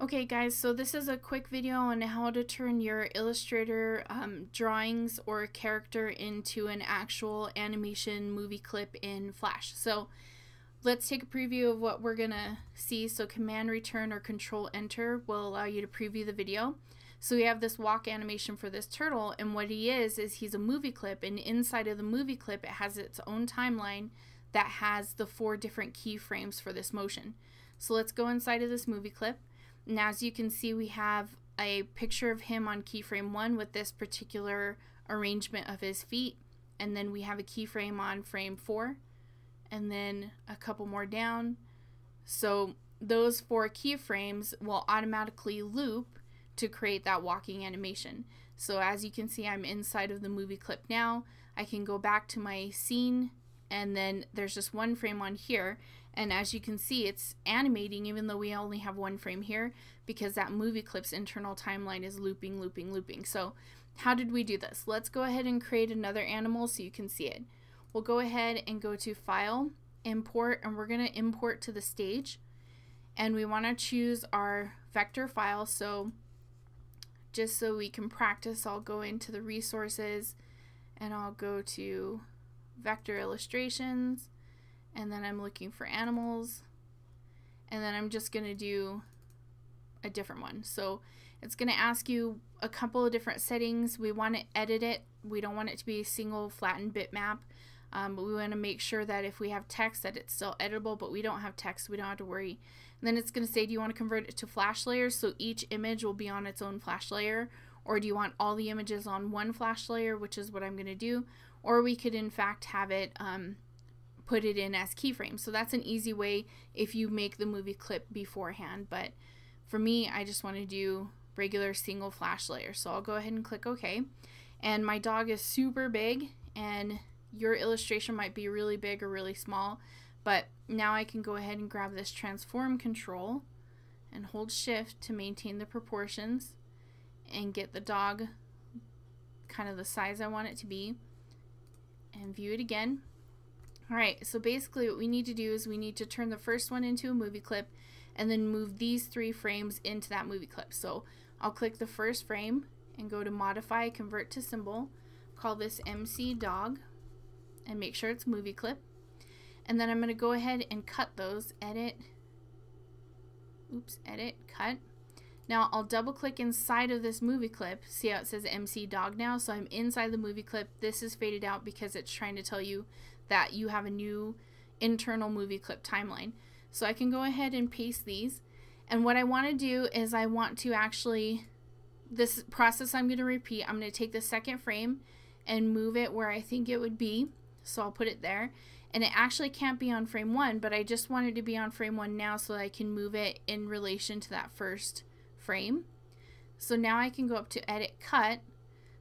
Okay guys, so this is a quick video on how to turn your Illustrator um, drawings or character into an actual animation movie clip in Flash. So let's take a preview of what we're gonna see. So Command Return or Control Enter will allow you to preview the video. So we have this walk animation for this turtle and what he is is he's a movie clip and inside of the movie clip it has its own timeline that has the four different keyframes for this motion. So let's go inside of this movie clip. And as you can see, we have a picture of him on keyframe one with this particular arrangement of his feet. And then we have a keyframe on frame four, and then a couple more down. So those four keyframes will automatically loop to create that walking animation. So as you can see, I'm inside of the movie clip now. I can go back to my scene and then there's just one frame on here. And as you can see it's animating even though we only have one frame here because that movie clip's internal timeline is looping looping looping. So how did we do this? Let's go ahead and create another animal so you can see it. We'll go ahead and go to file import and we're going to import to the stage. And we want to choose our vector file so just so we can practice I'll go into the resources and I'll go to vector illustrations and then I'm looking for animals and then I'm just going to do a different one. So it's going to ask you a couple of different settings. We want to edit it. We don't want it to be a single flattened bitmap. Um, but we want to make sure that if we have text that it's still editable, but we don't have text, we don't have to worry. And then it's going to say, do you want to convert it to flash layers? So each image will be on its own flash layer. Or do you want all the images on one flash layer, which is what I'm going to do. Or we could in fact have it um, put it in as keyframes. So that's an easy way if you make the movie clip beforehand. But for me, I just want to do regular single flash layer. So I'll go ahead and click OK. And my dog is super big and your illustration might be really big or really small. But now I can go ahead and grab this transform control and hold shift to maintain the proportions and get the dog kind of the size I want it to be and view it again Alright, so basically what we need to do is we need to turn the first one into a movie clip and then move these three frames into that movie clip. So I'll click the first frame and go to modify convert to symbol, call this MC dog and make sure it's movie clip. And then I'm going to go ahead and cut those, edit, oops, edit, cut. Now I'll double click inside of this movie clip. See how it says MC dog now? So I'm inside the movie clip. This is faded out because it's trying to tell you that you have a new internal movie clip timeline. So I can go ahead and paste these. And what I want to do is I want to actually, this process I'm going to repeat, I'm going to take the second frame and move it where I think it would be. So I'll put it there. And it actually can't be on frame one, but I just wanted to be on frame one now so I can move it in relation to that first frame. So now I can go up to edit cut.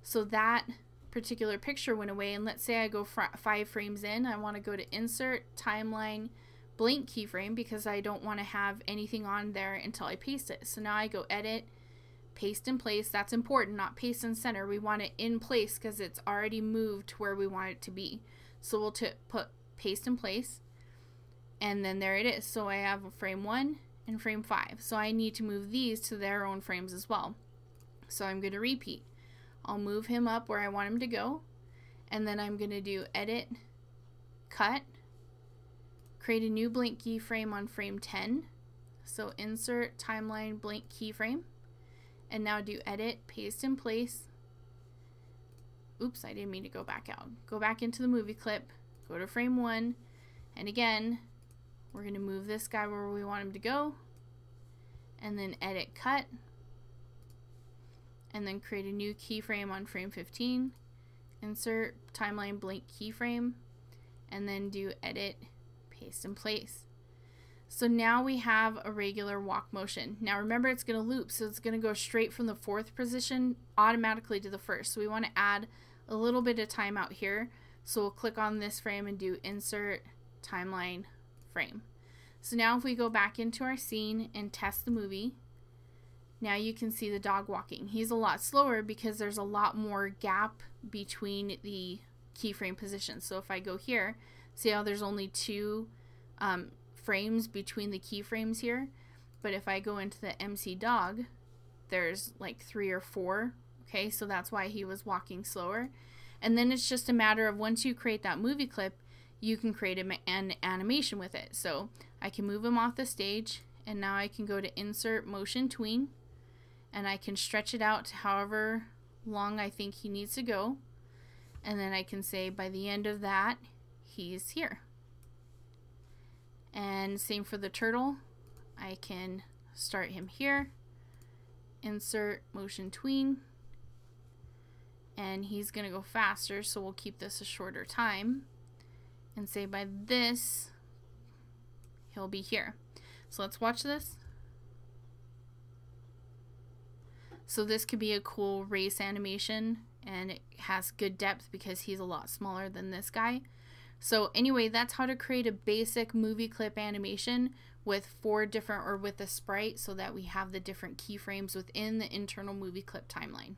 So that particular picture went away and let's say I go five frames in I want to go to insert timeline blank keyframe because I don't want to have anything on there until I paste it so now I go edit paste in place that's important not paste in center we want it in place because it's already moved to where we want it to be so we'll put paste in place and then there it is so I have a frame 1 and frame 5 so I need to move these to their own frames as well so I'm going to repeat I'll move him up where I want him to go. And then I'm going to do edit, cut, create a new blank keyframe on frame 10. So insert timeline blank keyframe. And now do edit, paste in place. Oops, I didn't mean to go back out. Go back into the movie clip, go to frame 1. And again, we're going to move this guy where we want him to go. And then edit, cut, and then create a new keyframe on frame 15, insert timeline blank keyframe, and then do edit, paste in place. So now we have a regular walk motion. Now remember it's going to loop, so it's going to go straight from the fourth position automatically to the first. So we want to add a little bit of time out here. So we'll click on this frame and do insert timeline frame. So now if we go back into our scene and test the movie, now you can see the dog walking. He's a lot slower because there's a lot more gap between the keyframe positions. So if I go here, see how there's only two um, frames between the keyframes here? but if I go into the MC dog, there's like three or four. Okay, so that's why he was walking slower. And then it's just a matter of once you create that movie clip, you can create an animation with it. So I can move him off the stage, and now I can go to Insert Motion Tween, and I can stretch it out to however long I think he needs to go. And then I can say by the end of that, he's here. And same for the turtle. I can start him here, insert motion tween, and he's to go faster, so we'll keep this a shorter time. And say by this, he'll be here. So let's watch this. So this could be a cool race animation and it has good depth because he's a lot smaller than this guy. So anyway, that's how to create a basic movie clip animation with four different or with a sprite so that we have the different keyframes within the internal movie clip timeline.